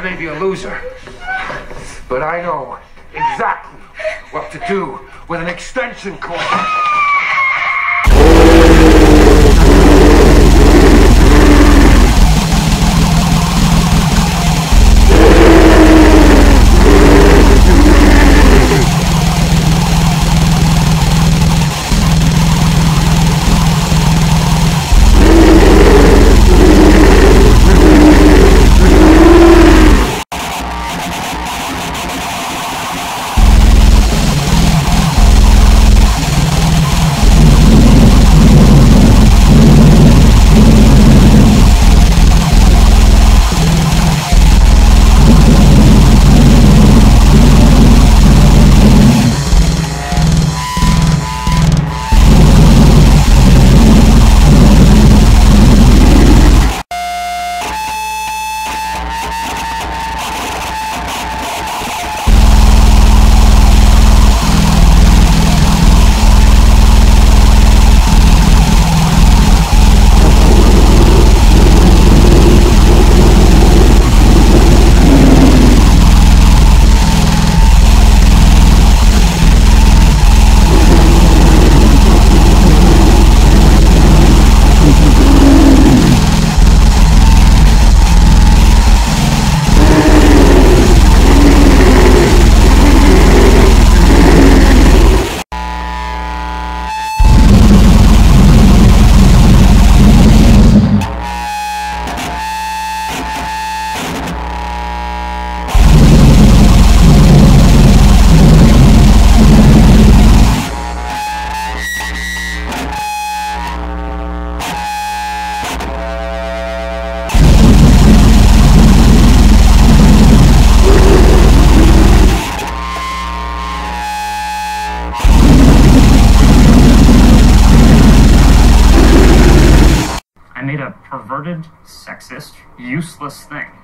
I may be a loser, but I know exactly what to do with an extension cord. I made a perverted, sexist, useless thing.